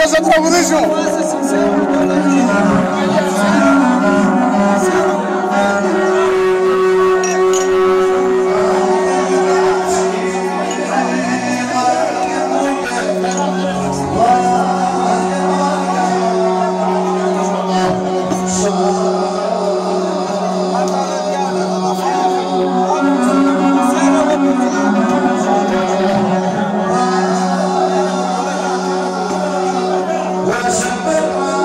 após entrar, após entrar Amen.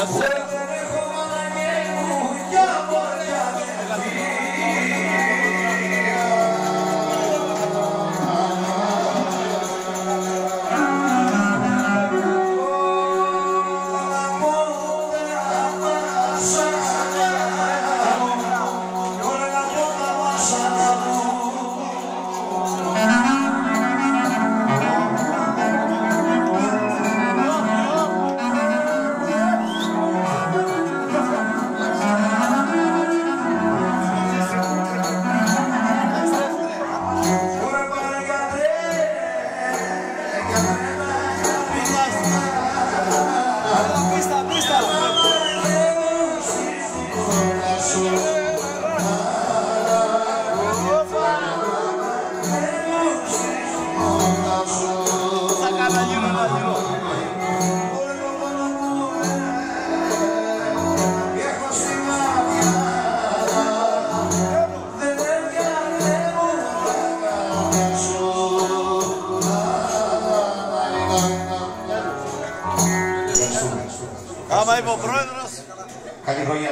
I sir. его брови.